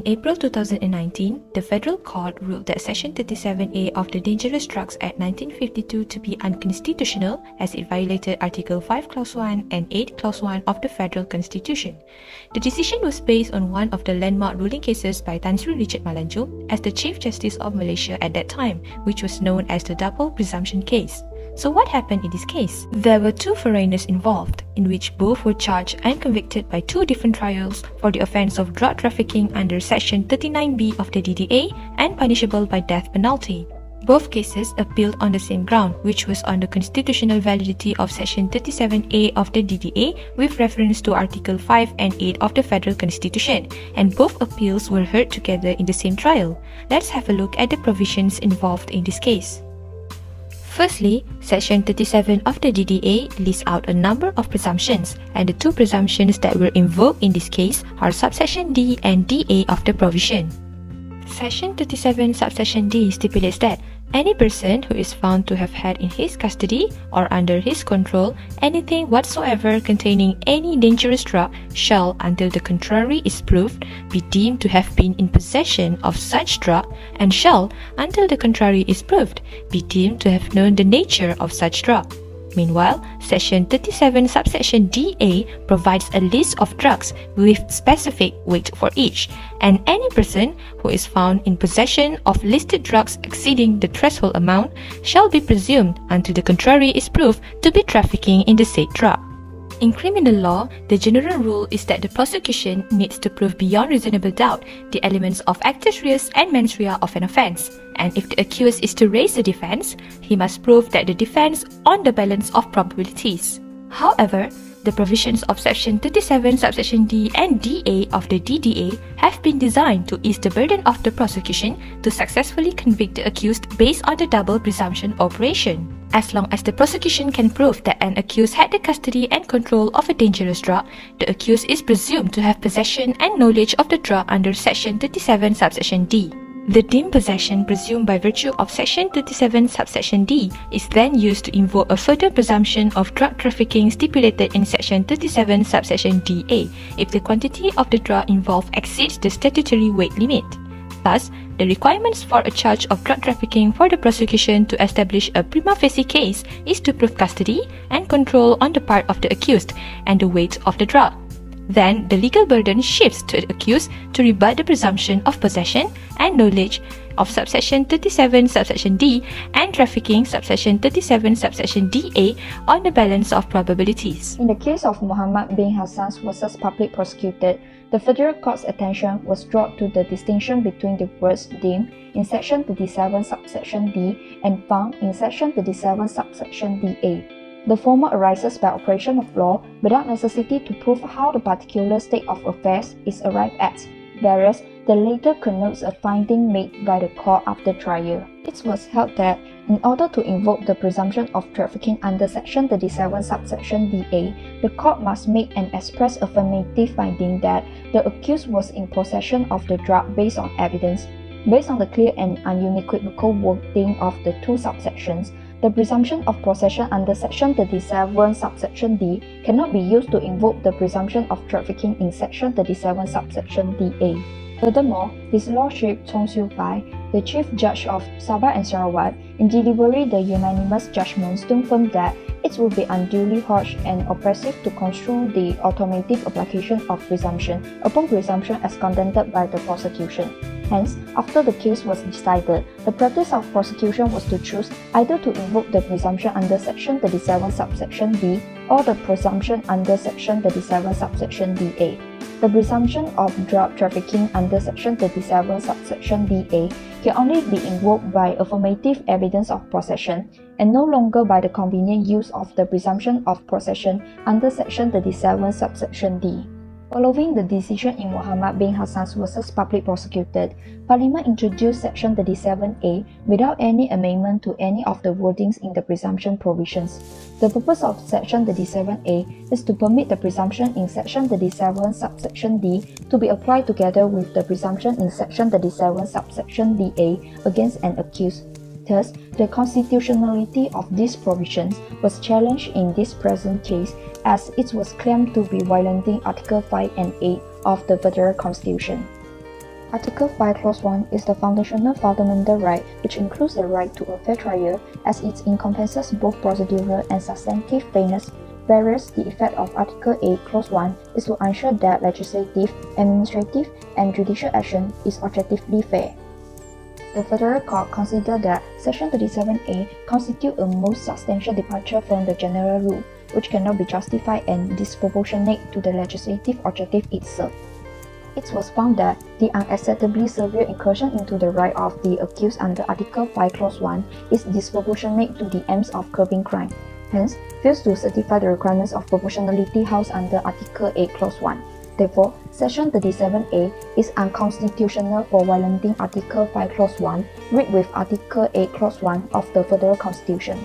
In April 2019, the federal court ruled that Section 37A of the Dangerous Drugs Act 1952 to be unconstitutional as it violated Article 5 Clause 1 and 8 Clause 1 of the federal constitution. The decision was based on one of the landmark ruling cases by Tan Sri Richard Malanjum as the Chief Justice of Malaysia at that time, which was known as the double presumption case. So what happened in this case? There were two foreigners involved, in which both were charged and convicted by two different trials for the offence of drug trafficking under Section 39B of the DDA and punishable by death penalty. Both cases appealed on the same ground, which was on the constitutional validity of Section 37A of the DDA with reference to Article 5 and 8 of the Federal Constitution, and both appeals were heard together in the same trial. Let's have a look at the provisions involved in this case. Firstly, Section 37 of the DDA lists out a number of presumptions, and the two presumptions that were invoked in this case are subsection D and DA of the provision. Section 37 subsection D stipulates that any person who is found to have had in his custody or under his control anything whatsoever containing any dangerous drug shall, until the contrary is proved, be deemed to have been in possession of such drug and shall, until the contrary is proved, be deemed to have known the nature of such drug. Meanwhile, Section 37 subsection DA provides a list of drugs with specific weight for each, and any person who is found in possession of listed drugs exceeding the threshold amount shall be presumed until the contrary is proved to be trafficking in the said drug. In criminal law, the general rule is that the prosecution needs to prove beyond reasonable doubt the elements of actus reus and mens rea of an offence, and if the accused is to raise a defence, he must prove that the defence on the balance of probabilities. However, the provisions of Section 37 subsection D and DA of the DDA have been designed to ease the burden of the prosecution to successfully convict the accused based on the double presumption operation. As long as the prosecution can prove that an accused had the custody and control of a dangerous drug, the accused is presumed to have possession and knowledge of the drug under Section 37 subsection D. The deemed possession presumed by virtue of Section 37 subsection D is then used to invoke a further presumption of drug trafficking stipulated in Section 37 subsection DA if the quantity of the drug involved exceeds the statutory weight limit. Thus, the requirements for a charge of drug trafficking for the prosecution to establish a prima facie case is to prove custody and control on the part of the accused and the weight of the drug. Then, the legal burden shifts to the accused to rebut the presumption of possession and knowledge of subsection 37 subsection D and trafficking subsection 37 subsection DA on the balance of probabilities. In the case of Muhammad bin Hassan versus public prosecutor, the federal court's attention was drawn to the distinction between the words deemed in section 37 subsection D and found in section 37 subsection DA. The former arises by operation of law without necessity to prove how the particular state of affairs is arrived at, whereas the latter connotes a finding made by the court after trial. It was held that, in order to invoke the presumption of trafficking under Section 37 subsection DA, the court must make an express affirmative finding that the accused was in possession of the drug based on evidence. Based on the clear and unequivocal wording of the two subsections, the presumption of possession under Section 37 subsection D cannot be used to invoke the presumption of trafficking in Section 37 subsection DA. Furthermore, His Lordship Chong Siew Fai, the Chief Judge of Sabah and Sarawak, in delivering the unanimous judgment confirmed that it would be unduly harsh and oppressive to construe the automatic application of presumption upon presumption as contended by the prosecution. Hence, after the case was decided, the practice of prosecution was to choose either to invoke the presumption under Section 37 subsection B or the presumption under Section 37 subsection DA. The presumption of drug trafficking under Section 37 subsection DA can only be invoked by affirmative evidence of possession and no longer by the convenient use of the presumption of possession under Section 37 subsection D. Following the decision in Muhammad bin Hassan versus public prosecutor, Parliament introduced Section 37A without any amendment to any of the wordings in the presumption provisions. The purpose of Section 37A is to permit the presumption in Section 37 subsection D to be applied together with the presumption in Section 37 subsection DA against an accused Thus, the constitutionality of these provisions was challenged in this present case as it was claimed to be violating Article 5 and 8 of the Federal Constitution. Article 5 Clause 1 is the foundational fundamental right which includes the right to a fair trial as it encompasses both procedural and substantive fairness whereas the effect of Article 8 Clause 1 is to ensure that legislative, administrative, and judicial action is objectively fair. The Federal Court considered that Section 37A constitutes a most substantial departure from the general rule, which cannot be justified and disproportionate to the legislative objective itself. It was found that the unacceptably severe incursion into the right of the accused under Article 5 Clause 1 is disproportionate to the aims of curbing crime, hence fails to satisfy the requirements of proportionality housed under Article 8 Clause 1. Therefore, Section 37A is unconstitutional for violating Article 5 Clause 1 read with Article 8 Clause 1 of the Federal Constitution.